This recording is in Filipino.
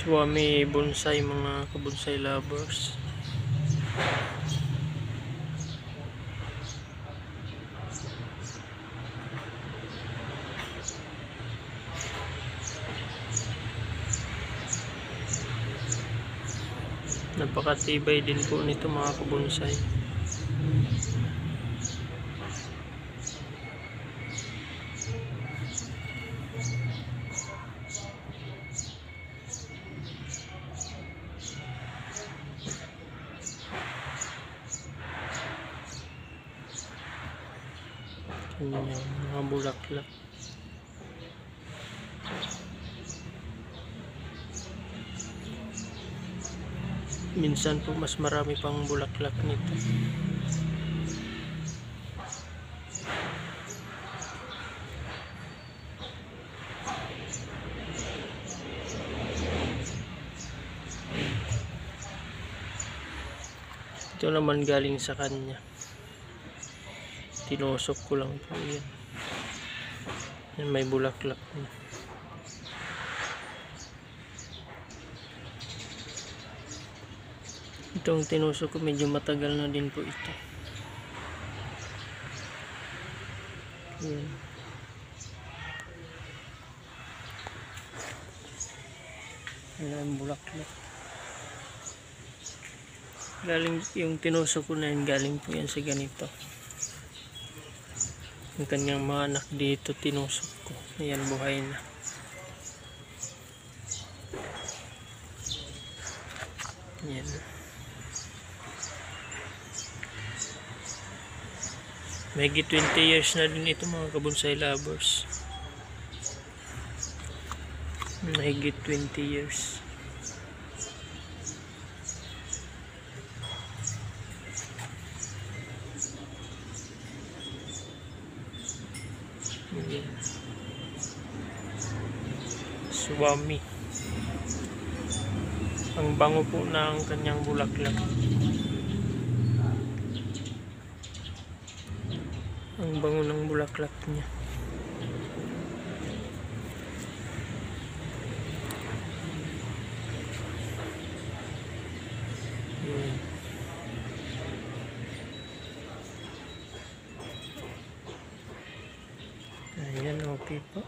Swami bonsai mga kabonsai lovers. Napakatibay din po nito mga kabonsai. Ganyan, mga bulaklak. Minsan po mas marami pang bulaklak nito. Ito naman galing sa kanya. Tinusok ko lang po yan. Yan may bulaklak na. Itong tinusok ko medyo matagal na din po ito. Yan. Ayan, bulaklak. Galing yung tinusok ko na yun, galing po yan sa ganito. Yung kanyang mga anak dito tinusok ko. Ayan, buhay na. Ayan. May 20 years na din ito mga kabonsai lovers. Mahigit 20 years. Swami. Ang bango po ng kanyang bulaklak. Ang bango ng bulaklak niya. Ayan, oh, okay po.